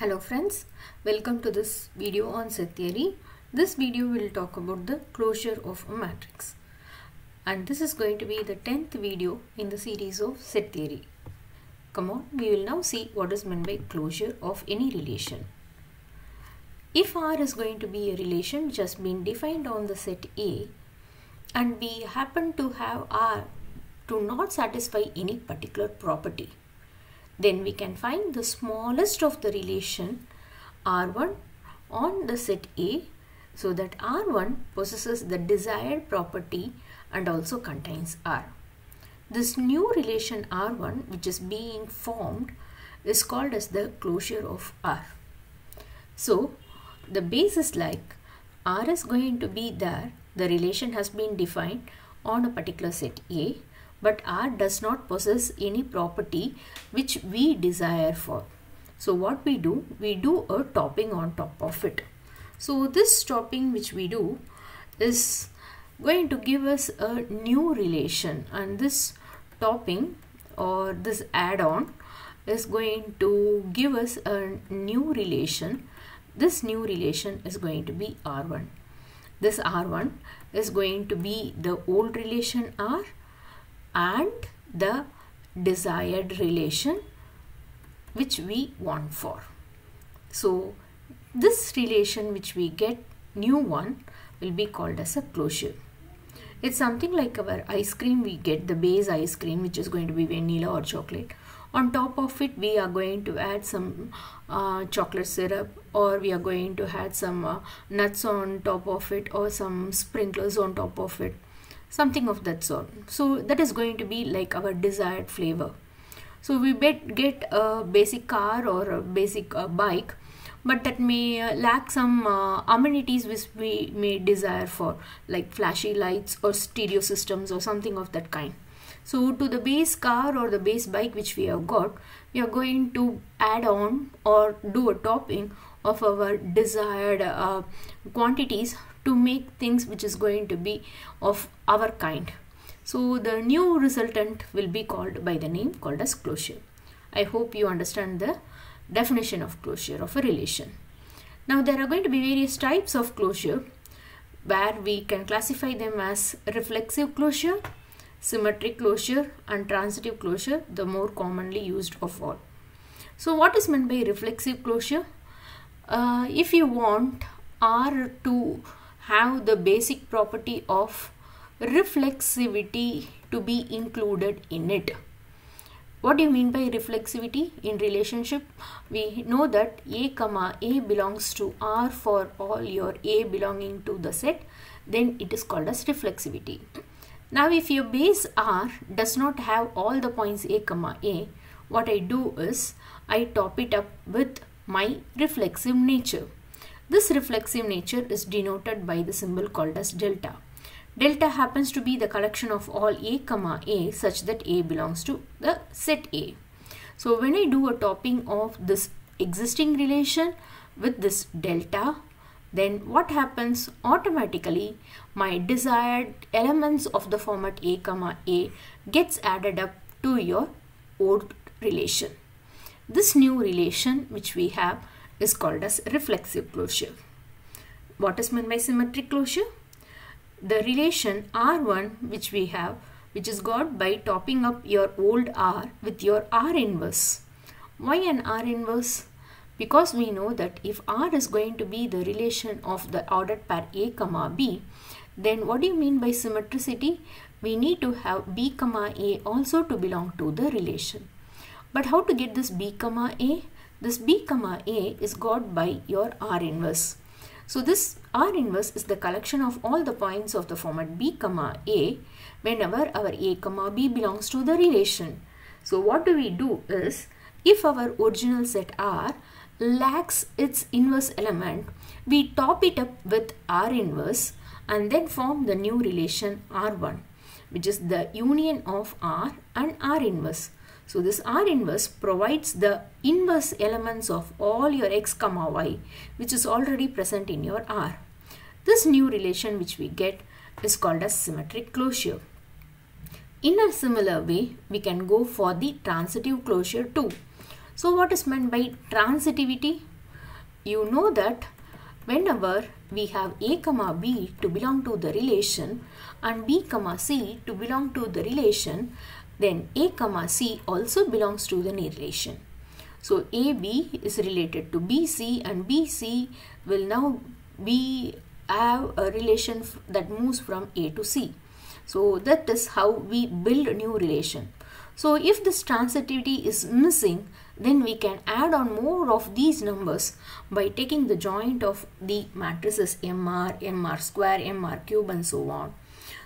Hello friends, welcome to this video on set theory. This video will talk about the closure of a matrix. And this is going to be the 10th video in the series of set theory. Come on, we will now see what is meant by closure of any relation. If R is going to be a relation which has been defined on the set A and we happen to have R to not satisfy any particular property, then we can find the smallest of the relation R1 on the set A so that R1 possesses the desired property and also contains R. This new relation R1 which is being formed is called as the closure of R. So the base is like R is going to be there, the relation has been defined on a particular set A but R does not possess any property which we desire for. So what we do, we do a topping on top of it. So this topping which we do is going to give us a new relation and this topping or this add-on is going to give us a new relation. This new relation is going to be R1. This R1 is going to be the old relation R and the desired relation which we want for. So this relation which we get new one will be called as a closure. It's something like our ice cream we get the base ice cream which is going to be vanilla or chocolate. On top of it we are going to add some uh, chocolate syrup or we are going to add some uh, nuts on top of it or some sprinklers on top of it something of that sort. So that is going to be like our desired flavor. So we bet, get a basic car or a basic uh, bike but that may uh, lack some uh, amenities which we may desire for like flashy lights or stereo systems or something of that kind. So to the base car or the base bike which we have got we are going to add on or do a topping of our desired uh, quantities to make things which is going to be of our kind. So the new resultant will be called by the name called as closure. I hope you understand the definition of closure of a relation. Now there are going to be various types of closure where we can classify them as reflexive closure, symmetric closure and transitive closure, the more commonly used of all. So what is meant by reflexive closure? Uh, if you want R to have the basic property of reflexivity to be included in it. What do you mean by reflexivity in relationship? We know that A comma A belongs to R for all your A belonging to the set, then it is called as reflexivity. Now if your base R does not have all the points A comma A, what I do is I top it up with my reflexive nature. This reflexive nature is denoted by the symbol called as delta. Delta happens to be the collection of all A comma A such that A belongs to the set A. So when I do a topping of this existing relation with this delta, then what happens automatically my desired elements of the format A comma A gets added up to your old relation. This new relation which we have is called as reflexive closure. What is meant by symmetric closure? The relation R1 which we have which is got by topping up your old R with your R inverse. Why an R inverse? Because we know that if R is going to be the relation of the ordered pair A comma B, then what do you mean by symmetricity? We need to have B comma A also to belong to the relation. But how to get this B comma A? This B comma A is got by your R inverse. So this R inverse is the collection of all the points of the format B comma A whenever our A comma B belongs to the relation. So what do we do is if our original set R lacks its inverse element, we top it up with R inverse and then form the new relation R1 which is the union of R and R inverse. So this R inverse provides the inverse elements of all your x comma y which is already present in your R. This new relation which we get is called as symmetric closure. In a similar way, we can go for the transitive closure too. So what is meant by transitivity? you know that whenever we have a comma b to belong to the relation and b comma c to belong to the relation then a comma c also belongs to the relation so ab is related to bc and bc will now be have a relation that moves from a to c. So that is how we build a new relation. So if this transitivity is missing then we can add on more of these numbers by taking the joint of the matrices mr, mr square, mr cube and so on.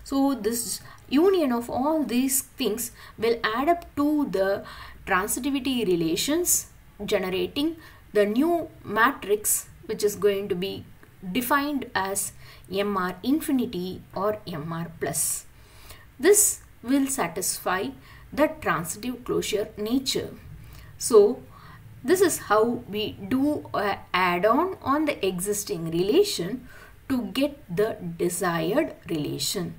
So this union of all these things will add up to the transitivity relations generating the new matrix which is going to be defined as mr infinity or mr plus. This will satisfy the transitive closure nature. So this is how we do uh, add on on the existing relation to get the desired relation.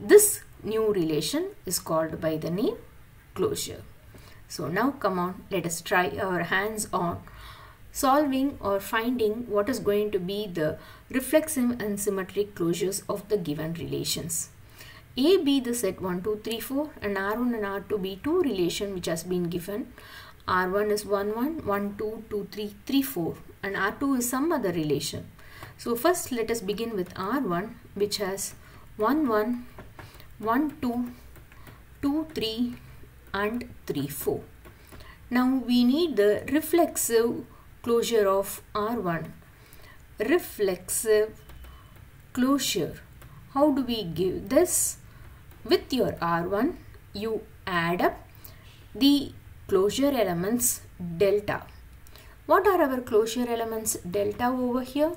This new relation is called by the name closure. So now come on, let us try our hands on solving or finding what is going to be the reflexive and symmetric closures of the given relations. A be the set 1, 2, 3, 4 and R1 and R2 be two relation which has been given R1 is 1, 1, 1, 2, 2, 3, 3, 4 and R2 is some other relation. So first let us begin with R1 which has 1, 1, 1, 2, 2, 3 and 3, 4. Now we need the reflexive closure of R1. Reflexive closure. How do we give this? With your R1 you add up the closure elements delta. What are our closure elements delta over here?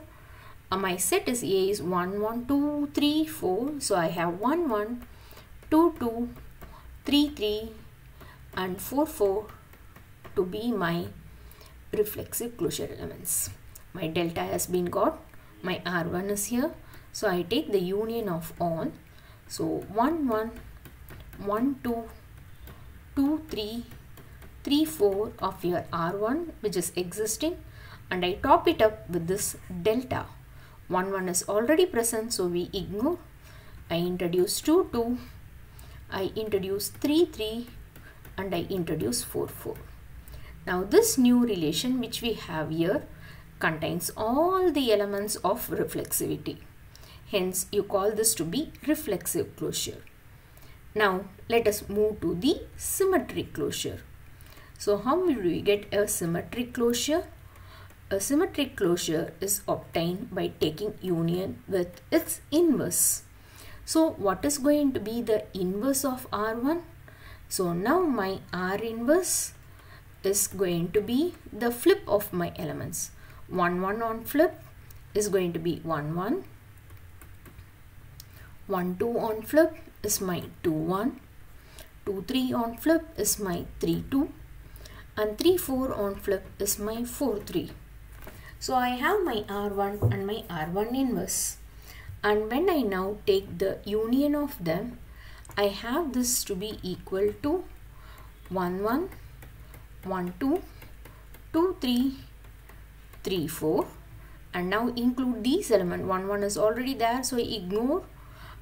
Uh, my set is A is 1, 1, 2, 3, 4. So I have 1, 1, 2, 2, 3, 3 and 4, 4 to be my reflexive closure elements. My delta has been got. My R1 is here. So I take the union of all. So 1, 1, 1, 2, 2, 3, 3 4 of your R1 which is existing and I top it up with this delta 1 1 is already present so we ignore I introduce 2 2 I introduce 3 3 and I introduce 4 4 now this new relation which we have here contains all the elements of reflexivity hence you call this to be reflexive closure now let us move to the symmetric closure so how will we get a symmetric closure? A symmetric closure is obtained by taking union with its inverse. So what is going to be the inverse of R1? So now my R inverse is going to be the flip of my elements. 1 1 on flip is going to be 1 1. 1 2 on flip is my 2 1. 2 3 on flip is my 3 2 and 3 4 on flip is my 4 3. So I have my R1 and my R1 inverse and when I now take the union of them I have this to be equal to 1 1 1 2 2 3 3 4 and now include these element. 1 1 is already there so ignore.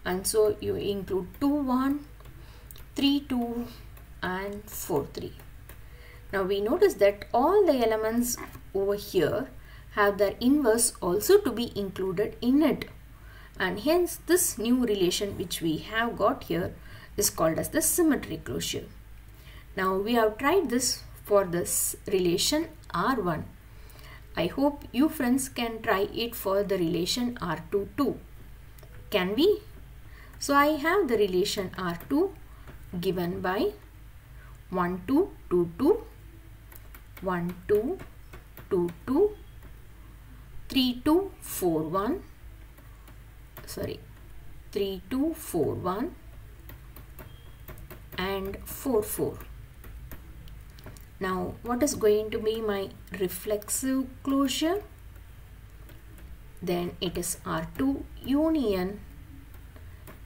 And so you include 2 1 3 2 and 4 3 now we notice that all the elements over here have their inverse also to be included in it. And hence this new relation which we have got here is called as the symmetric closure. Now we have tried this for this relation R1. I hope you friends can try it for the relation R2 too. Can we? So I have the relation R2 given by 1 2 2 2 1 2 2 2 3 2 4 1 sorry 3 2 4 1 and 4 4 now what is going to be my reflexive closure? Then it is R2 union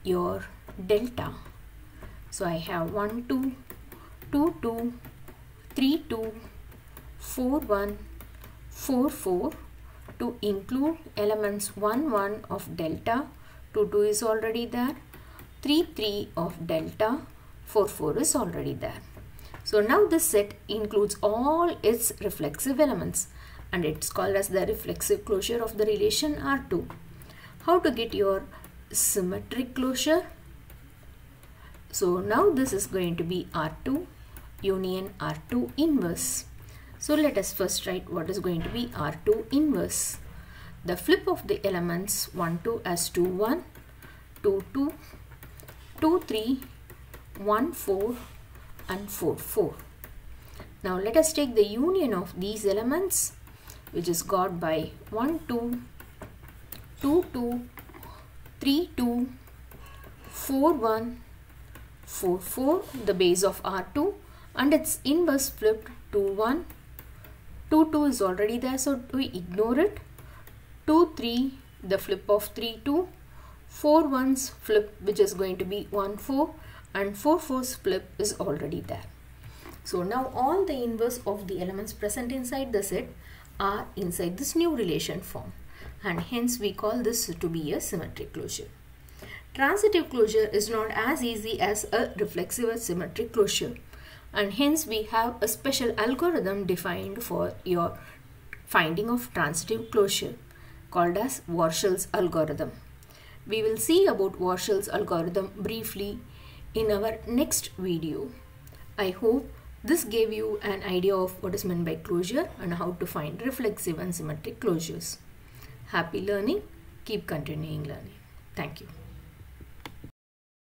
your delta. So I have 1 2 2 2 3 2 4 1 4 4 to include elements 1 1 of delta 2 2 is already there 3 3 of delta 4 4 is already there. So now this set includes all its reflexive elements and it's called as the reflexive closure of the relation R2 how to get your symmetric closure? So now this is going to be R2 union R2 inverse so let us first write what is going to be R2 inverse. The flip of the elements 1 2 as 2 1, 2 2, 2 3, 1 4 and 4 4. Now let us take the union of these elements which is got by 1 2, 2 2, 3 2, 4 1, 4 4 the base of R2 and its inverse flipped to 1 2 2 is already there so we ignore it? 2 3 the flip of 3 2 4 1's flip which is going to be 1 4 and 4 4's flip is already there. So now all the inverse of the elements present inside the set are inside this new relation form. And hence we call this to be a symmetric closure. Transitive closure is not as easy as a reflexive or symmetric closure and hence we have a special algorithm defined for your finding of transitive closure called as Warshall's algorithm. We will see about Warshall's algorithm briefly in our next video. I hope this gave you an idea of what is meant by closure and how to find reflexive and symmetric closures. Happy learning. Keep continuing learning. Thank you.